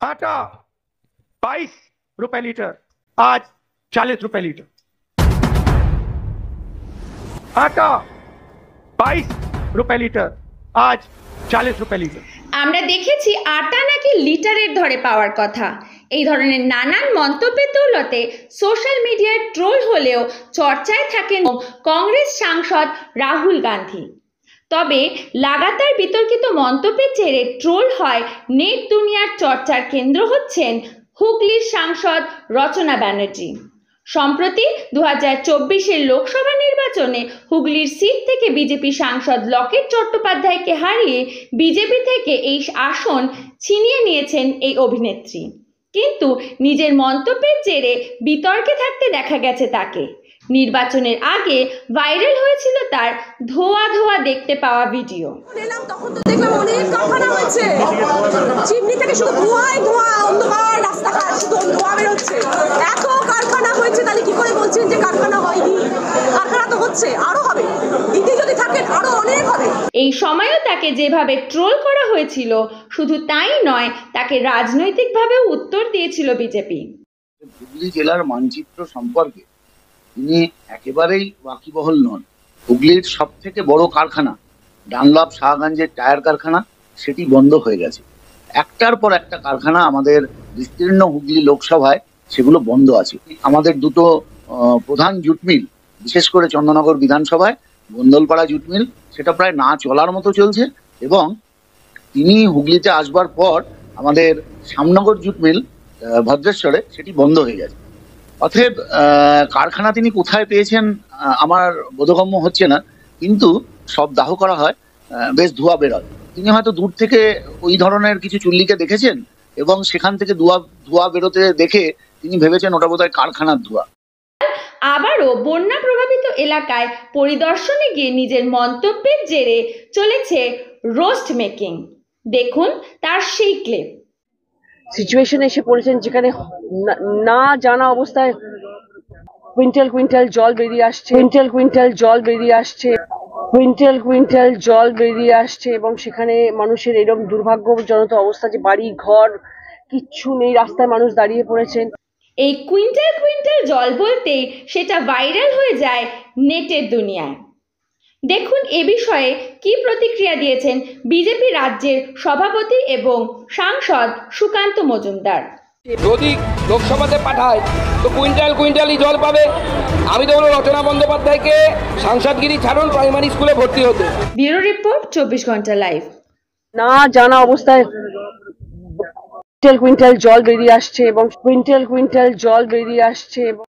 आटा बाईस रुपए लीटर आज चालीस रुपए लीटर आटा बाईस रुपए लीटर आज चालीस रुपए लीटर আমরা দেখেছি আটা নাকি লিটারের ধরে পাওয়ার কথা এই ধরনের নানান মন্তব্যের দৌলতে সোশ্যাল মিডিয়ায় ট্রোল হলেও চর্চায় থাকেন কংগ্রেস সাংসদ রাহুল গান্ধী তবে লাগাতার বিতর্কিত মন্তব্যের জেরে ট্রোল হয় নেট দুনিয়ার চর্চার কেন্দ্র হচ্ছেন হুগলির সাংসদ রচনা ব্যানার্জি। সম্প্রতি দু হাজার লোকসভা নির্বাচনে হুগলির সিট থেকে বিজেপি সাংসদ লকেট চট্টোপাধ্যায়কে হারিয়ে বিজেপি থেকে এই আসন ছিনিয়ে নিয়েছেন এই অভিনেত্রী। কিন্তু নিজের মন্তব্যের জেরে বিতর্কে থাকতে দেখা গেছে তাকে। নির্বাচনের আগে ভাইরাল হয়েছিল তার ধোয়া ধোয়া দেখতে পাওয়া ভিডিও। তখন তো দেখলাম অনেক কারখানা হয়েছে। চিমনি থেকে শুধু ধোঁয়ায় ধোঁয়া অন্ধকার রাস্তাঘাট শুধু ধোঁয়া বেরোচ্ছে। এত কারখানা হয়েছে তাহলে কি করে বলছেন যে কারখানা হয়নি? কারখানা তো হচ্ছে আরও হবে। দিদি যদি থাকেন আরও অনেক হবে। এই সময়ও তাকে যেভাবে ট্রোল করা হয়েছিল শুধু তাই নয় তাকে রাজনৈতিকভাবেও উত্তর দিয়েছিল বিজেপি। হুগলি জেলার মানচিত্র সম্পর্কে তিনি একেবারেই ওয়াকিবহল নন। হুগলির সব থেকে বড় কারখানা, ডানলপ শাহগঞ্জের টায়ার কারখানা, সেটি বন্ধ হয়ে গেছে। একটার পর একটা কারখানা আমাদের বিস্তীর্ণ হুগলি লোকসভায় সেগুলো বন্ধ আছে। আমাদের দুটো প্রধান জুট মিল, বিশেষ করে চন্দ্রনগর বিধানসভায় গন্দলপাড়া জুট মিল, সেটা প্রায় না চলার মতো চলছে এবং তিনি হুগলিতে আসবার পর আমাদের শ্যামনগর জুট মিল ভদ্রেশ্বরে সেটি বন্ধ হয়ে গেছে। অতএব কারখানা তিনি কোথায় পেয়েছেন আমার বোধগম্য হচ্ছে না। কিন্তু সব দাহ করা হয় বেশ ধোঁয়া বেরোয়। তিনি হয়তো দূর থেকে ওই ধরনের কিছু চুল্লিকে দেখেছেন এবং সেখান থেকে ধোঁয়া ধোঁয়া বেরোতে দেখে তিনি ভেবেছেন ওটা বোধহয় কারখানার ধোঁয়া। আবারও বন্যা প্রভাবিত এলাকায় পরিদর্শনে গিয়ে নিজের মন্তব্যের জেরে চলেছে রোস্ট মেকিং। দেখুন তার সেই ক্লিপ। সিচুয়েশনে এসে পড়েছেন যেখানে না- জানা অবস্থায় কুইন্টাল কুইন্টাল জল বেরিয়ে আসছে কুইন্টাল কুইন্টাল জল বেরিয়ে আসছে কুইন্টাল কুইন্টাল জল বেরিয়ে আসছে এবং সেখানে মানুষের এরকম দুর্ভাগ্যজনক অবস্থা যে বাড়ি, ঘর, কিচ্ছু নেই, রাস্তায় মানুষ দাঁড়িয়ে পড়েছেন। এই কুইন্টাল কুইন্টাল জল বলতেই সেটা ভাইরাল হয়ে যায় নেটের দুনিয়ায়। দেখুন এ বিষয়ে কি প্রতিক্রিয়া দিয়েছেন বিজেপি রাজ্যের সভাপতি এবং সাংসদ সুকান্ত মজুমদার। যদি লোকসভাতে পাঠায় তো কুইন্টাল কুইন্টালই জল পাবে। আমি তো বলব রচনা বন্দ্যোপাধ্যায়কে সাংসদগিরি ছাড়ুন প্রাইমারি স্কুলে ভর্তি হতে। ব্যুরো রিপোর্ট চব্বিশ ঘণ্টা লাইভ। না জানা অবস্থায় কুইন্টাল কুইন্টাল জল বেরিয়ে আসছে এবং কুইন্টাল কুইন্টাল জল বেরিয়ে আসছে এবং